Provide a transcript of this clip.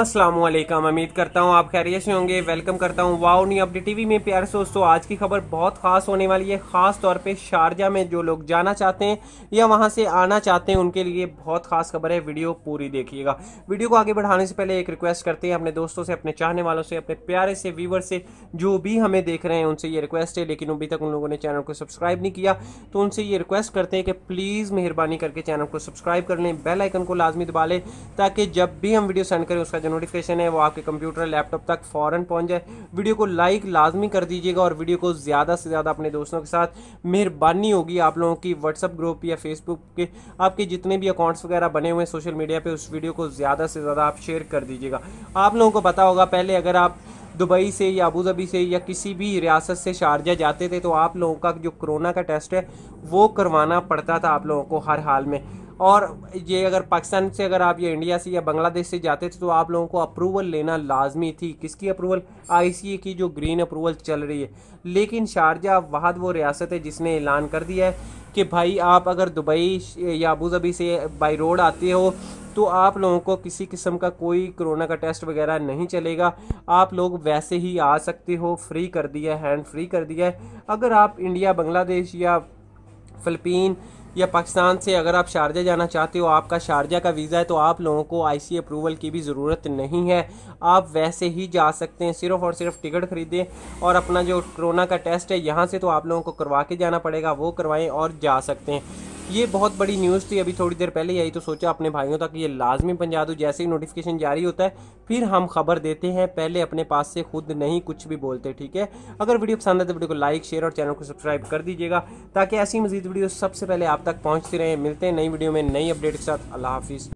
अस्सलाम वालेकुम उम्मीद करता हूँ आप खैरियत से होंगे। वेलकम करता हूँ वाओ न्यू अपडेट टीवी में, प्यारे दोस्तों। आज की खबर बहुत खास होने वाली है। खास तौर पे शारजा में जो लोग जाना चाहते हैं या वहाँ से आना चाहते हैं, उनके लिए बहुत खास खबर है। वीडियो पूरी देखिएगा। वीडियो को आगे बढ़ाने से पहले एक रिक्वेस्ट करते हैं अपने दोस्तों से, अपने चाहने वालों से, अपने प्यारे से व्यूवर से, जो भी हमें देख रहे हैं, उनसे ये रिक्वेस्ट है। लेकिन अभी तक उन लोगों ने चैनल को सब्सक्राइब नहीं किया तो उनसे ये रिक्वेस्ट करते हैं कि प्लीज़ मेहरबानी करके चैनल को सब्सक्राइब कर लें बेल आइकन को लाजमी दबा लें, ताकि जब भी हम वीडियो सेंड करें, उसका जो नोटिफिकेशन है, वो आपके कंप्यूटर लैपटॉप तक फ़ौरन पहुँच जाए। वीडियो को लाइक लाजमी कर दीजिएगा और वीडियो को ज़्यादा से ज़्यादा अपने दोस्तों के साथ मेहरबानी होगी आप लोगों की व्हाट्सअप ग्रुप या फेसबुक के। आपके जितने भी अकाउंट्स वगैरह बने हुए हैं सोशल मीडिया पर उस वीडियो को ज़्यादा से ज़्यादा आप शेयर कर दीजिएगा। आप लोगों को पता होगा, पहले अगर आप दुबई से या अबू धाबी से या किसी भी रियासत से शारजा जाते थे तो आप लोगों का जो कोरोना का टेस्ट है, वो करवाना पड़ता था आप लोगों को हर हाल में। और ये अगर पाकिस्तान से अगर आप ये इंडिया से या बांग्लादेश से जाते थे तो आप लोगों को अप्रूवल लेना लाजमी थी। किसकी अप्रूवल? आईसीए की जो ग्रीन अप्रूवल चल रही है। लेकिन शारजा वहाद वो रियासत है जिसने ऐलान कर दिया है कि भाई, आप अगर दुबई या अबू धाबी से बाई रोड आते हो तो आप लोगों को किसी किस्म का कोई कोरोना का टेस्ट वगैरह नहीं चलेगा। आप लोग वैसे ही आ सकते हो, फ्री कर दिया है, हैंड फ्री कर दिया है। अगर आप इंडिया, बांग्लादेश या फ़िलिपीन या पाकिस्तान से अगर आप शारजा जाना चाहते हो, आपका शारजा का वीज़ा है तो आप लोगों को आईसी अप्रूवल की भी ज़रूरत नहीं है। आप वैसे ही जा सकते हैं, सिर्फ़ और सिर्फ़ टिकट खरीदें और अपना जो कोरोना का टेस्ट है, यहाँ से तो आप लोगों को करवा के जाना पड़ेगा, वो करवाएँ और जा सकते हैं। ये बहुत बड़ी न्यूज़ थी, अभी थोड़ी देर पहले यही तो सोचा अपने भाइयों तक ये लाजमी पहुँचा दूँ, जैसे ही नोटिफिकेशन जारी होता है, फिर हम खबर देते हैं, पहले अपने पास से खुद नहीं कुछ भी बोलते, ठीक है? अगर वीडियो पसंद आए तो वीडियो को लाइक शेयर और चैनल को सब्सक्राइब कर दीजिएगा, ताकि ऐसी मजीद वीडियो सबसे पहले आप तक पहुँचती रहें। मिलते हैं नई वीडियो में नई अपडेट के साथ। अल्लाह हाफिज़।